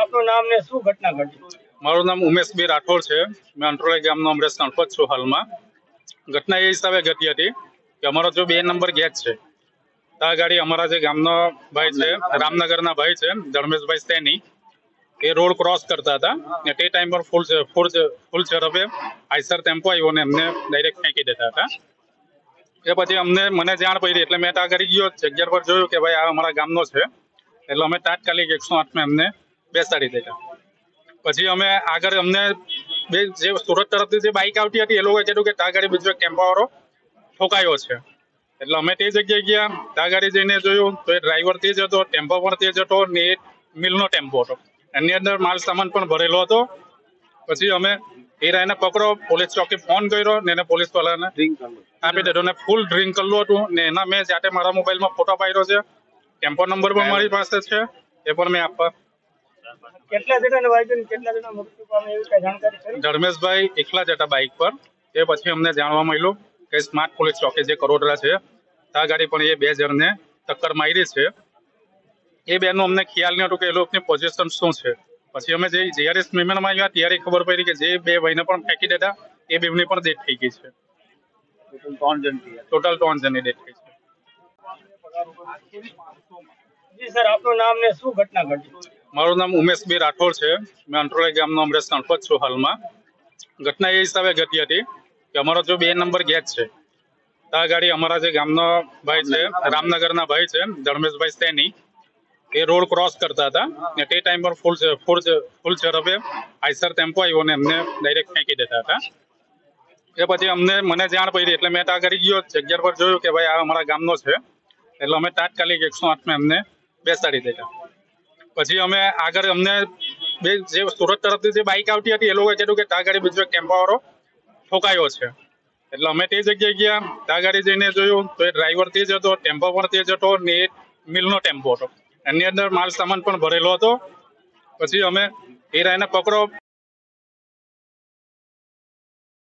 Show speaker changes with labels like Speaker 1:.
Speaker 1: આપનું નામ ને શું
Speaker 2: મારું રાઠોડ છે. મેં અંટોળા ગામનો અમરેશ ગણપત છું હાલમાં. ઘટના એ હિસાબે ઘટી હતી કે અમારો જો બે નંબર ગેટ છે. આ ગાડી અમારા જે ગામનો ભાઈ છે, રામનગરના ભાઈ છે, ધર્મેશભાઈ સૈની, એ રોડ ક્રોસ કરતા હતા. ને તે ટાઈમ પર ફૂલ ફૂલ ફૂલ ઝડપે આઈસર ટેમ્પો આવ્યો ને એમને ડાયરેક્ટ ફેંકી દેતા હતા. એ પછી અમને, મને જાણ પડી એટલે મેં ત્યાં આગળ ગયો, જગ્યા પર જોયું કે ભાઈ આ અમારા ગામનો છે. એટલે અમે તાત્કાલિક એકસો આઠમાં એમને બેસાડી દીધા. પછી અમે આગળ અમને બે જે સુરત તરફથી જે બાઇક આવતી હતી એ લોકોએ કીધું કે ત્યાં ગાડી બીજો એક ટેમ્પો ઠોકાયો છે. એટલે અમે તે જગ્યાએ ગયા ત્યાં ગાડી જઈને જોયું તો એ ડ્રાઈવર તે જ હતો ટેમ્પો પણ તે જ હતો ને એ મિલનો ટેમ્પો હતો. એની અંદર માલ સામાન પણ ભરેલો હતો. પછી અમે એ રાયને પકડો પોલીસ ચોકી ફોન કર્યો ને એને પોલીસ વાળાને આપી દીધો ને ફૂલ ડ્રિંક કરેલું હતું ને એના મેં જાતે મારા મોબાઈલમાં ફોટો પાડ્યો છે. ટેમ્પો નંબર પણ મારી પાસે છે એ પણ મેં આપવા
Speaker 1: કેટલા જણાને વાગ્યું ને કેટલા જણા મૃત્યુ પામે એવી કઈ જાણકારી ખરી?
Speaker 2: ધર્મેશભાઈ એકલા જ હતા બાઇક પર. એ પછી અમને જાણવા મળ્યું કે સ્માર્ટ પોલીસ ચોકી જે કરોડરા છે ત્યાં ગાડી પણ એ બે જણને ટક્કર મારી છે. એ બેનું અમને ખ્યાલ નહીં હતું કે એ લોકોની પોઝિશન શું છે. પછી અમે જે જીઆરએસ મેમનમાં આવ્યા ત્યારે ખબર પડી કે જે બે ભાઈને પણ ફેંકી દેતા એ બેની પણ ડેથ થઈ ગઈ છે. ટોટલ ત્રણ જણની ડેથ થઈ છે.
Speaker 1: જી સર આપનું નામ ને શું ઘટના ઘટી?
Speaker 2: મારું નામ ઉમેશભાઈ રાઠોડ છે. મેં અંટ્રોલા ગામનો અમરેશ કણપત છું હાલમાં. ઘટના એ હિસાબે ઘટી હતી કે અમારો જો બે નંબર ગેટ છે. આ ગાડી અમારા જે ગામનો ભાઈ છે, રામનગરના ભાઈ છે, ધર્મેશભાઈ સૈની, એ રોડ ક્રોસ કરતા હતા. ને તે ટાઈમ પર ફૂલ ફૂલ ફૂલ ઝડપે આઈસર ટેમ્પો આવ્યો ને એમને ડાયરેક્ટ ફેંકી દેતા હતા. એ પછી અમને, મને જાણ પડી એટલે મેં ત્યાં આગળ ગયો જગ્યા પર જોયું કે ભાઈ આ અમારા ગામનો છે. એટલે અમે તાત્કાલિક એકસો આઠમાં એમને બેસાડી દીધા. પછી અમે આગળ અમને બે જે સુરત તરફથી જે બાઇક આવતી હતી એ લોકોએ કીધું કે તાગાડી ગાડી બીજો એક ટેમ્પો ઠોકાયો છે. એટલે અમે તે જગ્યાએ ગયા તાગાડી ગાડી જઈને જોયું તો એ ડ્રાઈવર તે જ હતો ટેમ્પો પણ તે જ હતો ને એ મિલનો ટેમ્પો હતો. એની અંદર માલ સામાન પણ ભરેલો હતો. પછી અમે એ રાયને પકડો